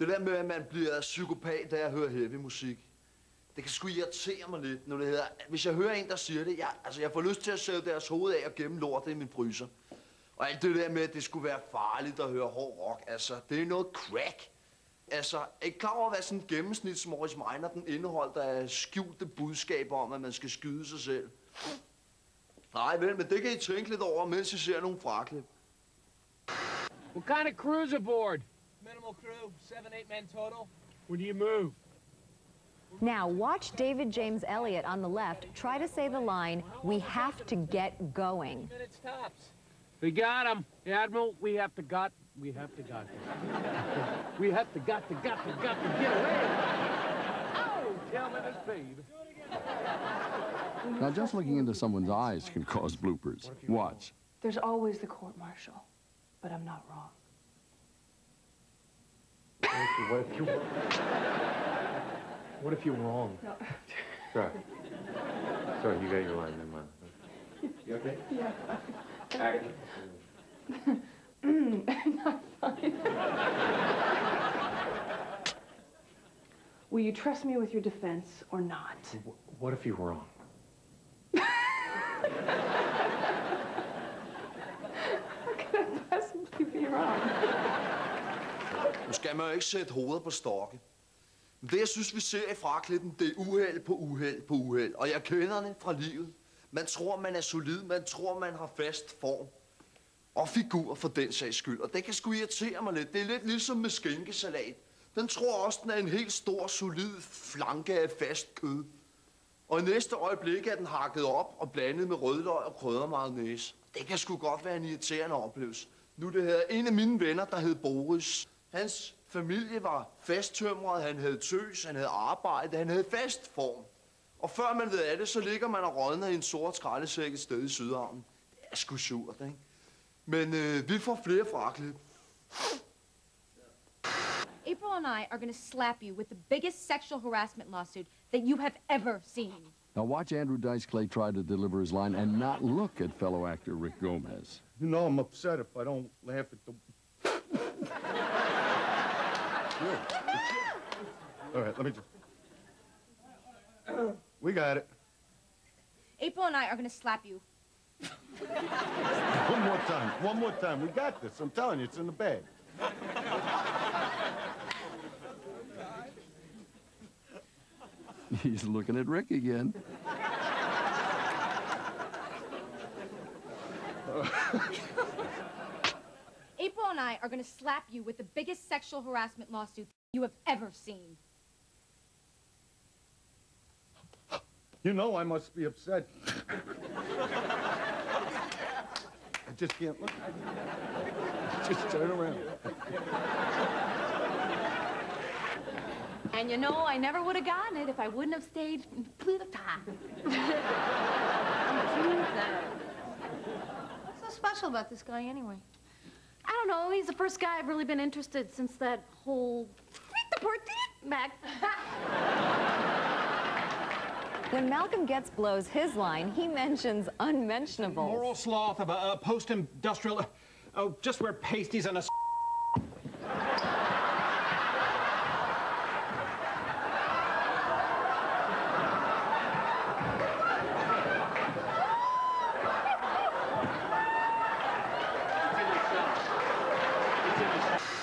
Det der med, at man bliver psykopat, da jeg hører heavy musik. Det kan sgu irritere mig lidt, når det hedder... Hvis jeg hører en, der siger det, jeg, altså jeg får lyst til at sætte deres hoved af og gemme lortet i min fryser. Og alt det der med, at det skulle være farligt at høre hård rock, altså, det er noget crack. Altså, er I klar over, hvad sådan en gennemsnits Morris Minor, den indeholdt af skjulte budskaber om, at man skal skyde sig selv? Nej, vel, men det kan I tænke lidt over, mens I ser nogle fraklip. What kind of cruise aboard? Minimal crew, seven, eight men total. When do you move? Now, watch David James Elliott on the left try to say the line, we have to get going. Minutes tops. We got him. Admiral, we have to got, we have to got. we have to got to got to got to get away. Oh, tell me the speed. Now, just looking into someone's eyes can cause bloopers. Watch. There's always the court martial, but I'm not wrong. What if you... What if you're wrong? No. Sorry. Sorry, you got your line, never mind. You okay? Yeah. not fine. Will you trust me with your defense or not? Wh- What if you're wrong? Skal man jo ikke sætte hovedet på stokke. Men det, jeg synes, vi ser i fraklippen, det er uheld på uheld på uheld. Og jeg kender det fra livet. Man tror, man er solid. Man tror, man har fast form. Og figur for den sags skyld. Og det kan sgu irritere mig lidt. Det er lidt ligesom med skænkesalat. Den tror også, den er en helt stor, solid flanke af fast kød. Og i næste øjeblik er den hakket op og blandet med rødløg og kryddermayonnaise. Det kan sgu godt være en irriterende oplevelse. Nu det her en af mine venner, der hed Boris. Hans familie var fasttømret, han havde tøs, han havde arbejde, han havde fast form. Og før man ved af det, så ligger man og rådner i en sort skraldesæk et sted i Sydhavnen. Det er sgu surt, ikke? Men øh, vi får flere fraklip. April and I are going to slap you with the biggest sexual harassment lawsuit that you have ever seen. Now, watch Andrew Dice Clay try to deliver his line and not look at fellow actor Rick Gomez. You know I'm upset if I don't laugh at the... All right, let me just... We got it. April and I are going to slap you. One more time. One more time. We got this. I'm telling you, it's in the bag. He's looking at Rick again. April and I are going to slap you with the biggest sexual harassment lawsuit you have ever seen. You know I must be upset. I just can't look. Just turn around. And you know, I never would have gotten it if I wouldn't have stayed plus de. What's so special about this guy, anyway? I know. He's the first guy I've really been interested since that whole freak the birthday back. When Malcolm Gets blows his line, he mentions unmentionables. Moral sloth of a, a post-industrial... Uh, oh, just wear pasties and a